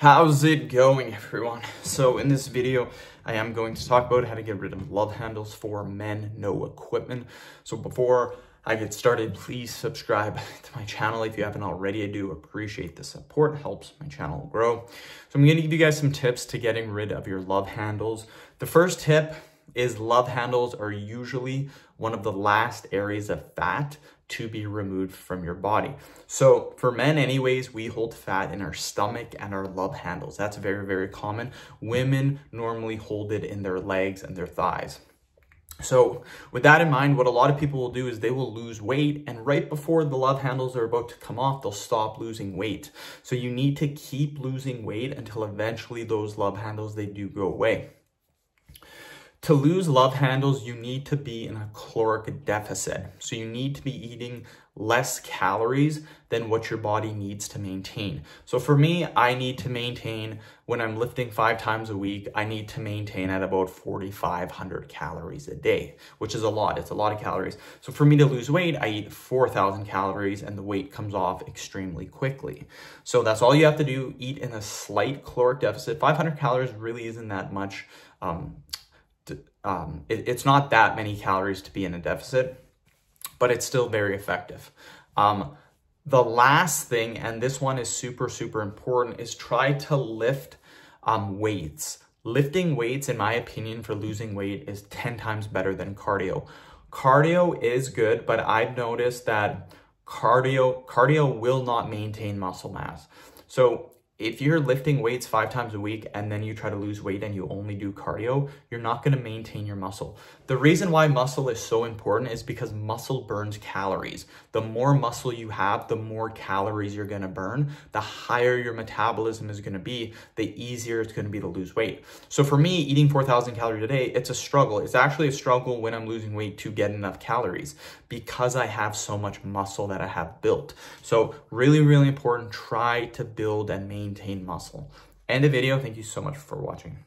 How's it going everyone? So in this video, I am going to talk about how to get rid of love handles for men, no equipment. So before I get started, please subscribe to my channel if you haven't already. I do appreciate the support, helps my channel grow. So I'm gonna give you guys some tips to getting rid of your love handles. The first tip is love handles are usually one of the last areas of fat to be removed from your body. So for men anyways, we hold fat in our stomach and our love handles. That's very, very common. Women normally hold it in their legs and their thighs. So with that in mind, what a lot of people will do is they will lose weight and right before the love handles are about to come off, they'll stop losing weight. So you need to keep losing weight until eventually those love handles, they do go away. To lose love handles, you need to be in a caloric deficit. So you need to be eating less calories than what your body needs to maintain. So for me, I need to maintain, when I'm lifting five times a week, I need to maintain at about 4,500 calories a day, which is a lot. It's a lot of calories. So for me to lose weight, I eat 4,000 calories and the weight comes off extremely quickly. So that's all you have to do. Eat in a slight caloric deficit. 500 calories really isn't that much. Um, um, it, it's not that many calories to be in a deficit, but it's still very effective. Um, the last thing, and this one is super, super important, is try to lift um, weights. Lifting weights, in my opinion, for losing weight is 10 times better than cardio. Cardio is good, but I've noticed that cardio, cardio will not maintain muscle mass. So if you're lifting weights five times a week and then you try to lose weight and you only do cardio, you're not going to maintain your muscle. The reason why muscle is so important is because muscle burns calories. The more muscle you have, the more calories you're going to burn, the higher your metabolism is going to be, the easier it's going to be to lose weight. So for me, eating 4,000 calories a day, it's a struggle. It's actually a struggle when I'm losing weight to get enough calories because I have so much muscle that I have built. So really, really important, try to build and maintain maintain muscle. End the video. Thank you so much for watching.